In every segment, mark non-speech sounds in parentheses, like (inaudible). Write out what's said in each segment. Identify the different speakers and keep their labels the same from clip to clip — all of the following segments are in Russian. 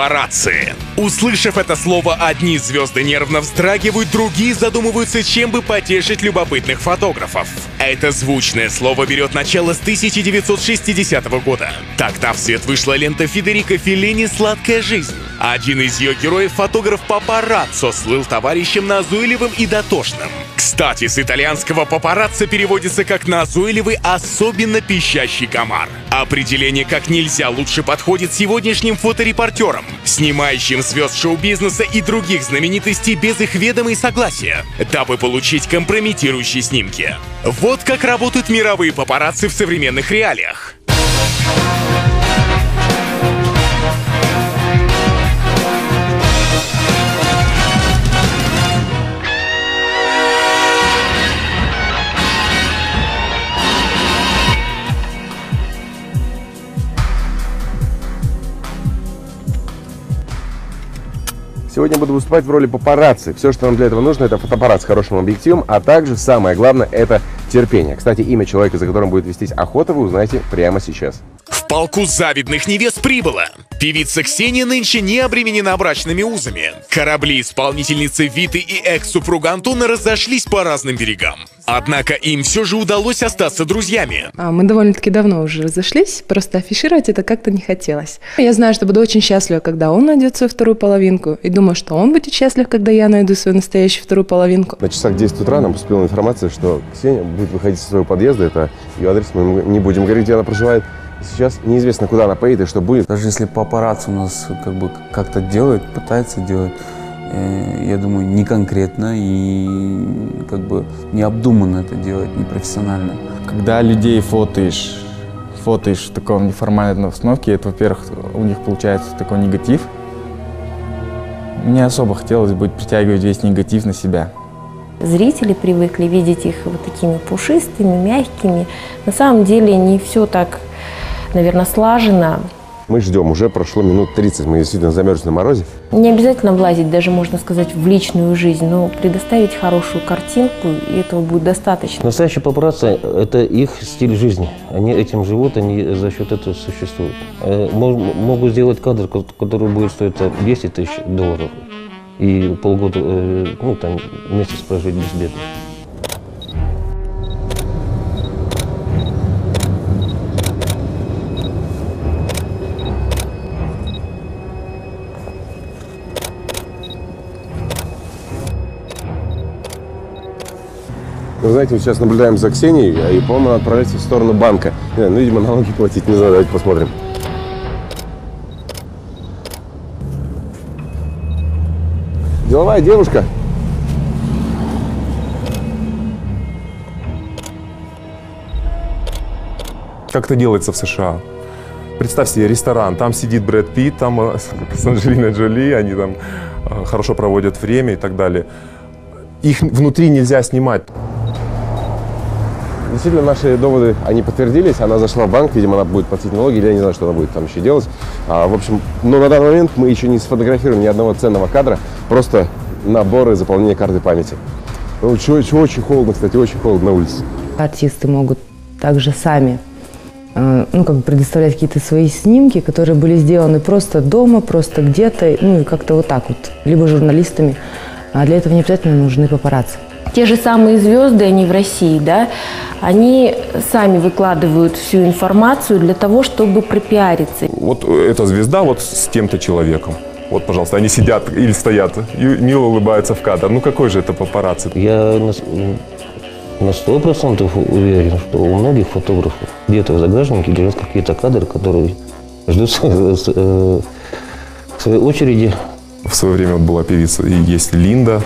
Speaker 1: Папарацци. Услышав это слово, одни звезды нервно вздрагивают, другие задумываются, чем бы потешить любопытных фотографов. Это звучное слово берет начало с 1960 года. Тогда в свет вышла лента Федерико Феллини «Сладкая жизнь». Один из ее героев, фотограф Папараццо, слыл товарищем назойливым и дотошным. Кстати, с итальянского папарацци переводится как «назойливый, особенно пищащий комар». Определение как нельзя лучше подходит сегодняшним фоторепортерам, снимающим звезд шоу-бизнеса и других знаменитостей без их ведома и согласия, дабы получить компрометирующие снимки. Вот как работают мировые папарацци в современных реалиях.
Speaker 2: Сегодня буду выступать в роли папарацци. Все, что нам для этого нужно, это фотоаппарат с хорошим объективом, а также самое главное – это терпение. Кстати, имя человека, за которым будет вестись охота, вы узнаете прямо сейчас.
Speaker 1: Полку завидных невест прибыло. Певица Ксения нынче не обременена брачными узами. Корабли исполнительницы Виты и экс-супруга Антона разошлись по разным берегам. Однако им все же удалось остаться друзьями.
Speaker 3: А, Мы довольно-таки давно уже разошлись, просто афишировать это как-то не хотелось. Я знаю, что буду очень счастлива, когда он найдет свою вторую половинку, и думаю, что он будет счастлив, когда я найду свою настоящую вторую половинку.
Speaker 2: На часах 10 утра нам поступила информация, что Ксения будет выходить из своего подъезда. Это ее адрес, мы не будем говорить, где она проживает. Сейчас неизвестно, куда она поедет и что будет.
Speaker 4: Даже если папарацци у нас как бы как-то делает, пытается делать, э, я думаю, не конкретно и как бы необдуманно это делать, непрофессионально.
Speaker 5: Когда людей фотоешь, фотоешь в таком неформальной обстановке, это, во-первых, у них получается такой негатив. Мне особо хотелось бы притягивать весь негатив на себя.
Speaker 6: Зрители привыкли видеть их вот такими пушистыми, мягкими. На самом деле не все так, наверное, слажено.
Speaker 2: Мы ждем, уже прошло минут 30, мы действительно замерзли на морозе.
Speaker 6: Не обязательно влазить, даже можно сказать, в личную жизнь, но предоставить хорошую картинку, и этого будет достаточно.
Speaker 7: Настоящие папарацци – это их стиль жизни. Они этим живут, они за счет этого существуют. Э, Могут сделать кадр, ко- который будет стоить там, 10 тысяч долларов, и полгода э, ну, там, месяц прожить безбедно.
Speaker 2: Вы знаете, мы сейчас наблюдаем за Ксенией, а и, по-моему, она отправляется в сторону банка. Не знаю, ну, видимо, налоги платить не знаю, давайте посмотрим. Деловая девушка.
Speaker 8: Как это делается в США? Представь себе ресторан, там сидит Брэд Питт, там э, (laughs) с Анджелиной Джоли, они там э, хорошо проводят время и так далее. Их внутри нельзя снимать.
Speaker 2: Действительно, наши доводы, они подтвердились. Она зашла в банк, видимо, она будет платить налоги, или я не знаю, что она будет там еще делать. А, в общем, но на данный момент мы еще не сфотографируем ни одного ценного кадра, просто наборы заполнения карты памяти. Ну, чё- чё- очень холодно, кстати, очень холодно на улице.
Speaker 9: Артисты могут также сами э, ну, как бы предоставлять какие-то свои снимки, которые были сделаны просто дома, просто где-то, ну и как-то вот так вот, либо журналистами. А для этого не обязательно нужны папарацци.
Speaker 6: Те же самые звезды, они в России, да, они сами выкладывают всю информацию для того, чтобы пропиариться.
Speaker 8: Вот эта звезда вот с тем-то человеком. Вот, пожалуйста, они сидят или стоят и мило улыбаются в кадр. Ну какой же это папарацци?
Speaker 7: Я на сто процентов уверен, что у многих фотографов где-то в загашнике лежат какие-то кадры, которые ждут с- э, своей очереди.
Speaker 8: В свое время вот была певица, и есть Линда.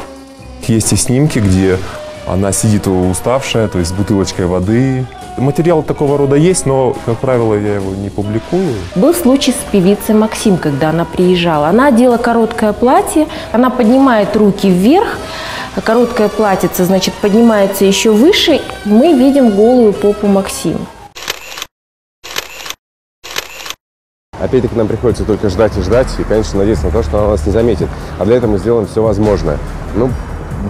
Speaker 8: Есть и снимки, где она сидит уставшая, то есть с бутылочкой воды. Материал такого рода есть, но, как правило, я его не публикую.
Speaker 6: Был случай с певицей Максим, когда она приезжала. Она одела короткое платье, она поднимает руки вверх, а короткое платьице, значит, поднимается еще выше. Мы видим голую попу Максим.
Speaker 2: Опять-таки нам приходится только ждать и ждать, и, конечно, надеяться на то, что она нас не заметит. А для этого мы сделаем все возможное. Ну,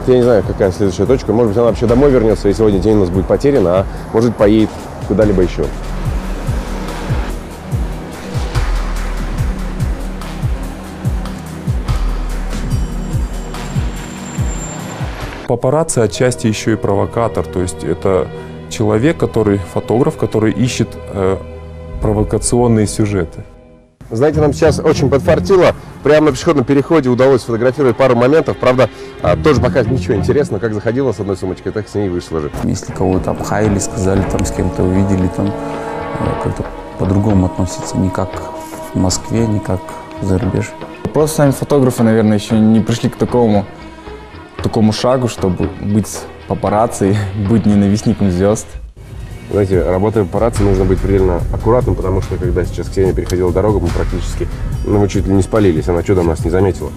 Speaker 2: я не знаю, какая следующая точка. Может быть, она вообще домой вернется, и сегодня день у нас будет потерян, а может, поедет куда-либо еще.
Speaker 8: Папарацци отчасти еще и провокатор, то есть это человек, который фотограф, который ищет э, провокационные сюжеты.
Speaker 2: Знаете, нам сейчас очень подфартило. Прямо на пешеходном переходе удалось сфотографировать пару моментов. Правда, а, тоже пока ничего интересного, как заходила с одной сумочкой, так с ней вышла же.
Speaker 4: Если кого-то обхаяли, сказали, там с кем-то увидели, там э, как-то по-другому относиться, не как в Москве, не как за рубеж.
Speaker 5: Просто сами фотографы, наверное, еще не пришли к такому, такому шагу, чтобы быть папарацци, (laughs) быть ненавистником звезд.
Speaker 2: Знаете, работая папарацци, нужно быть предельно аккуратным, потому что когда сейчас Ксения переходила дорогу, мы практически, ну, мы чуть ли не спалились, она чудом нас не заметила.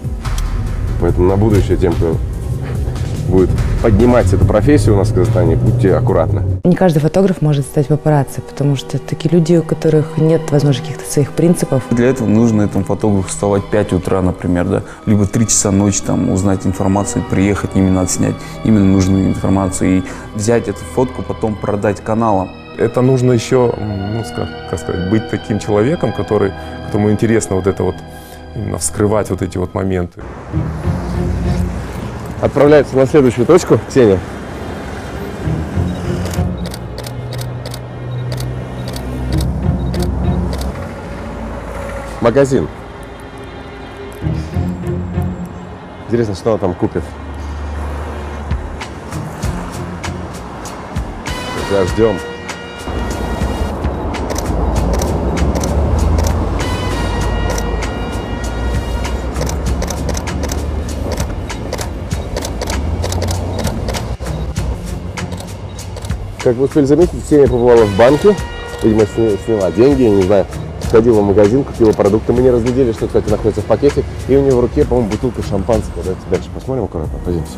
Speaker 2: Поэтому на будущее тем, кто будет поднимать эту профессию у нас в Казахстане, будьте аккуратны.
Speaker 9: Не каждый фотограф может стать папарацци, потому что такие люди, у которых нет, возможно, каких-то своих принципов.
Speaker 4: Для этого нужно этому фотографу вставать в 5 утра, например, да, либо 3 часа ночи, там, узнать информацию, приехать, именно отснять именно нужную информацию и взять эту фотку, потом продать каналам.
Speaker 8: Это нужно еще, ну, ска- как сказать, быть таким человеком, который, которому интересно вот это вот, именно вскрывать вот эти вот моменты.
Speaker 2: Отправляется на следующую точку, Ксения. Магазин. Интересно, что она там купит. Сейчас ждем. Как вы успели заметить, Ксения побывала в банке. Видимо, сня- сняла деньги, не знаю. Сходила в магазин, купила продукты. Мы не разглядели, что, кстати, находится в пакете. И у нее в руке, по-моему, бутылка шампанского. Давайте дальше посмотрим аккуратно. Пойдемте.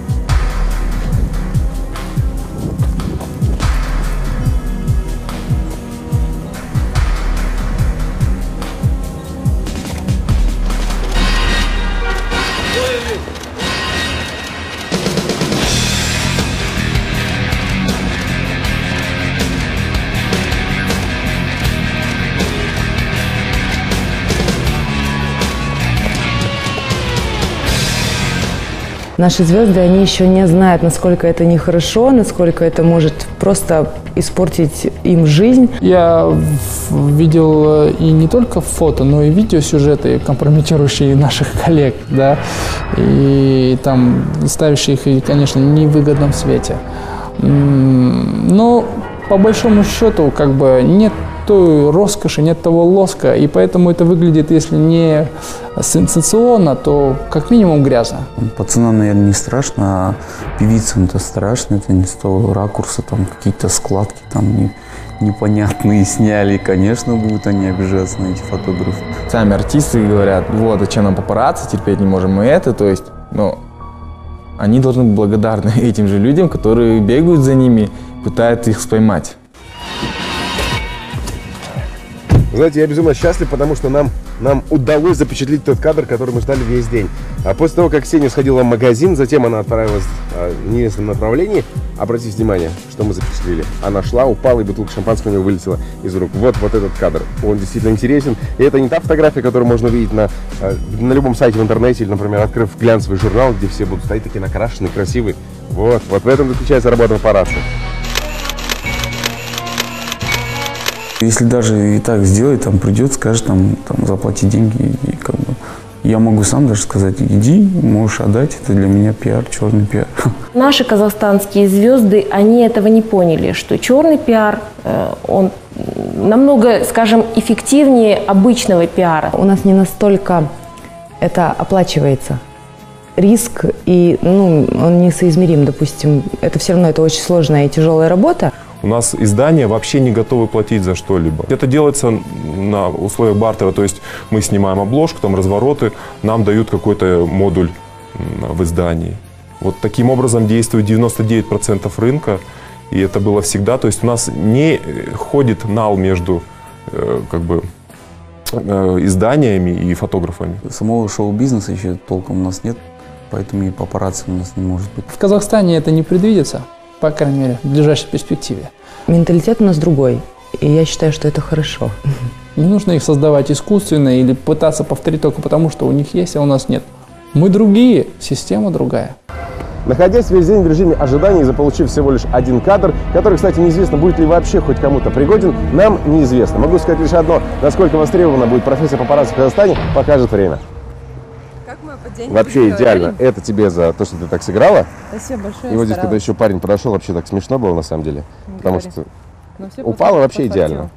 Speaker 9: Наши звезды, они еще не знают, насколько это нехорошо, насколько это может просто испортить им жизнь.
Speaker 10: Я видел э, и не только фото, но и видеосюжеты, компрометирующие наших коллег, да, и там ставящие их, конечно, в невыгодном свете. Но по большому счету, как бы нет той роскоши, нет того лоска, и поэтому это выглядит, если не сенсационно, то как минимум грязно.
Speaker 4: Пацанам, наверное, не страшно, а певицам это страшно, это не с того ракурса, там какие-то складки там не- непонятные (laughs) сняли, конечно, будут они обижаться на эти фотографы.
Speaker 5: Сами артисты говорят, вот, зачем нам папарацци, терпеть не можем мы это, то есть, ну, они должны быть благодарны (laughs) этим же людям, которые бегают за ними, пытаются их поймать.
Speaker 2: Знаете, я безумно счастлив, потому что нам, нам удалось запечатлеть тот кадр, который мы ждали весь день. А после того, как Ксения сходила в магазин, затем она отправилась а, в неизвестном направлении, обратите внимание, что мы запечатлели. Она шла, упала, и бутылка шампанского у нее вылетела из рук. Вот, вот этот кадр. Он действительно интересен. И это не та фотография, которую можно увидеть на, а, на любом сайте в интернете, или, например, открыв глянцевый журнал, где все будут стоять такие накрашенные, красивые. Вот, вот в этом заключается работа папарацци.
Speaker 4: Если даже и так сделать, там придет, скажет, там, там заплати деньги, и как бы я могу сам даже сказать, иди, можешь отдать, это для меня пиар, черный пиар. (laughs)
Speaker 6: Наши казахстанские звезды, они этого не поняли, что черный пиар, э, он намного, скажем, эффективнее обычного пиара.
Speaker 9: У нас не настолько это оплачивается. Риск и, ну, он несоизмерим, допустим. Это все равно это очень сложная и тяжелая работа.
Speaker 8: У нас издания вообще не готовы платить за что-либо. Это делается на условиях бартера, то есть мы снимаем обложку, там развороты, нам дают какой-то модуль в издании. Вот таким образом действует 99% рынка, и это было всегда. То есть у нас не э, ходит нал между э, как бы э, изданиями и фотографами.
Speaker 4: Самого шоу-бизнеса еще толком у нас нет, поэтому и папарацци у нас не может быть.
Speaker 10: В Казахстане это не предвидится, по крайней мере, в ближайшей перспективе.
Speaker 9: Менталитет у нас другой. И я считаю, что это хорошо.
Speaker 10: Не нужно их создавать искусственно или пытаться повторить только потому, что у них есть, а у нас нет. Мы другие, система другая.
Speaker 2: Находясь весь день в режиме ожидания и заполучив всего лишь один кадр, который, кстати, неизвестно, будет ли вообще хоть кому-то пригоден, нам неизвестно. Могу сказать лишь одно. Насколько востребована будет профессия папарацци в Казахстане, покажет время.
Speaker 3: День
Speaker 2: Вообще идеально. Это тебе за то, что ты так сыграла.
Speaker 3: Спасибо большое.
Speaker 2: И вот здесь, когда еще парень подошел, вообще так смешно было на самом деле. Потому
Speaker 3: говори.
Speaker 2: что
Speaker 3: Ну, все
Speaker 2: упало вообще идеально.